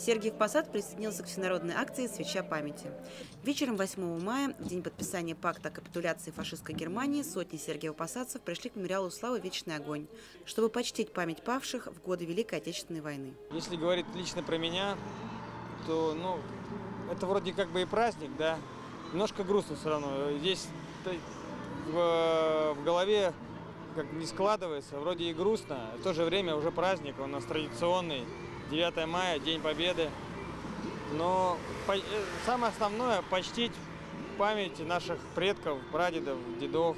Сергиев Посад присоединился к всенародной акции «Свеча памяти». Вечером 8 мая, в день подписания пакта о капитуляции фашистской Германии, сотни Сергиево-Посадцев пришли к мемориалу славы «Вечный огонь», чтобы почтить память павших в годы Великой Отечественной войны. Если говорить лично про меня, то, ну, это вроде как бы и праздник, да, немножко грустно все равно. Здесь в, в голове как не складывается, вроде и грустно, в то же время уже праздник, он у нас традиционный, 9 мая, День Победы. Но э, самое основное – почтить память наших предков, прадедов, дедов,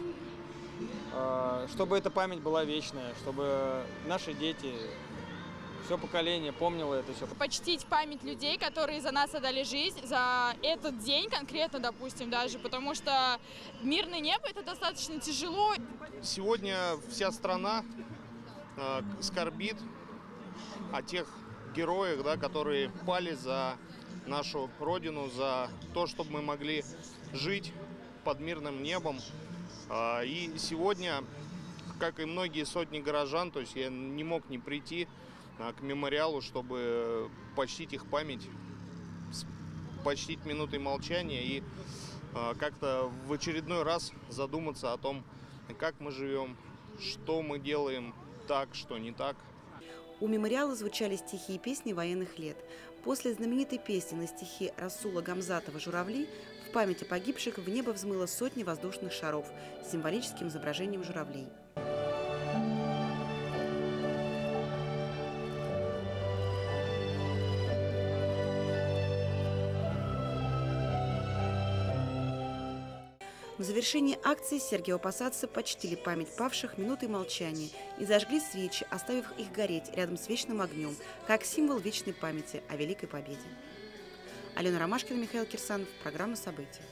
э, чтобы эта память была вечная, чтобы наши дети все поколение помнило это все. Почтить память людей, которые за нас отдали жизнь, за этот день конкретно, допустим, даже, потому что мирное небо это достаточно тяжело. Сегодня вся страна э, скорбит о тех героях, да, которые пали за нашу родину, за то, чтобы мы могли жить под мирным небом. Э, и сегодня, как и многие сотни горожан, то есть я не мог не прийти к мемориалу, чтобы почтить их память, почтить минутой молчания и а, как-то в очередной раз задуматься о том, как мы живем, что мы делаем так, что не так. У мемориала звучали стихи и песни военных лет. После знаменитой песни на стихи Расула Гамзатова «Журавли» в памяти погибших в небо взмыло сотни воздушных шаров с символическим изображением журавлей. В завершении акции Сергиева-Посадцы почтили память павших минутой молчания и зажгли свечи, оставив их гореть рядом с вечным огнем, как символ вечной памяти о Великой Победе. Алена Ромашкина, Михаил Кирсанов. Программа «События».